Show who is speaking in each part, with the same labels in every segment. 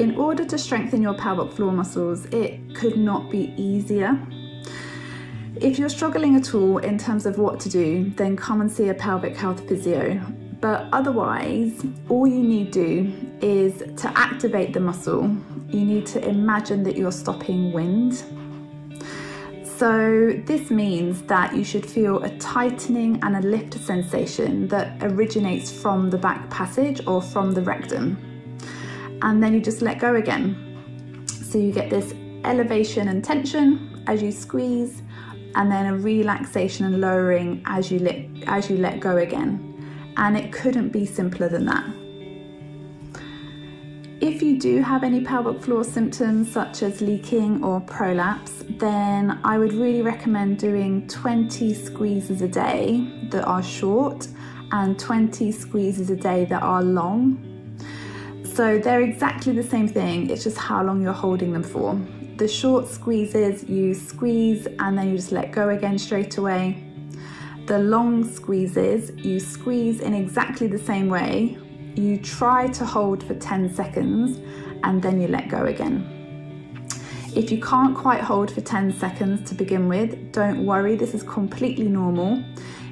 Speaker 1: In order to strengthen your pelvic floor muscles, it could not be easier. If you're struggling at all in terms of what to do, then come and see a pelvic health physio. But otherwise, all you need to do is to activate the muscle. You need to imagine that you're stopping wind. So this means that you should feel a tightening and a lift sensation that originates from the back passage or from the rectum and then you just let go again. So you get this elevation and tension as you squeeze and then a relaxation and lowering as you let, as you let go again. And it couldn't be simpler than that. If you do have any pelvic floor symptoms such as leaking or prolapse, then I would really recommend doing 20 squeezes a day that are short and 20 squeezes a day that are long so they're exactly the same thing, it's just how long you're holding them for. The short squeezes, you squeeze and then you just let go again straight away. The long squeezes, you squeeze in exactly the same way. You try to hold for 10 seconds and then you let go again. If you can't quite hold for 10 seconds to begin with, don't worry, this is completely normal.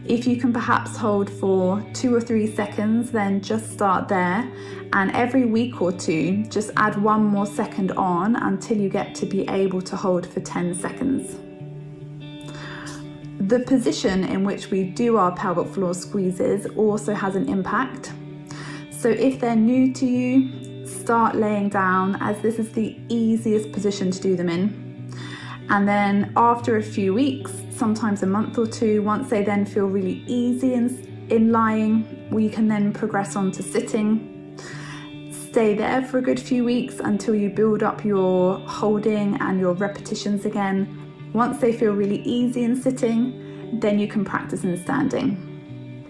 Speaker 1: If you can perhaps hold for two or three seconds, then just start there. And every week or two, just add one more second on until you get to be able to hold for 10 seconds. The position in which we do our pelvic floor squeezes also has an impact. So if they're new to you, start laying down as this is the easiest position to do them in. And then after a few weeks, sometimes a month or two. Once they then feel really easy in, in lying, we can then progress on to sitting. Stay there for a good few weeks until you build up your holding and your repetitions again. Once they feel really easy in sitting, then you can practice in standing.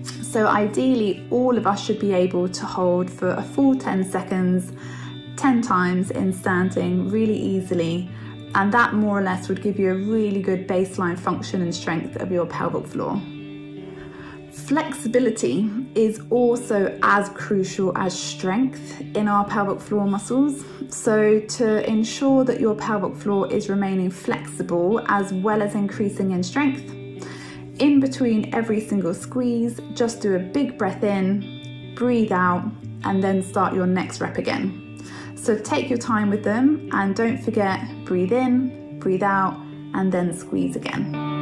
Speaker 1: So ideally, all of us should be able to hold for a full 10 seconds, 10 times in standing really easily and that more or less would give you a really good baseline function and strength of your pelvic floor. Flexibility is also as crucial as strength in our pelvic floor muscles. So to ensure that your pelvic floor is remaining flexible as well as increasing in strength, in between every single squeeze, just do a big breath in, breathe out, and then start your next rep again. So take your time with them and don't forget, breathe in, breathe out, and then squeeze again.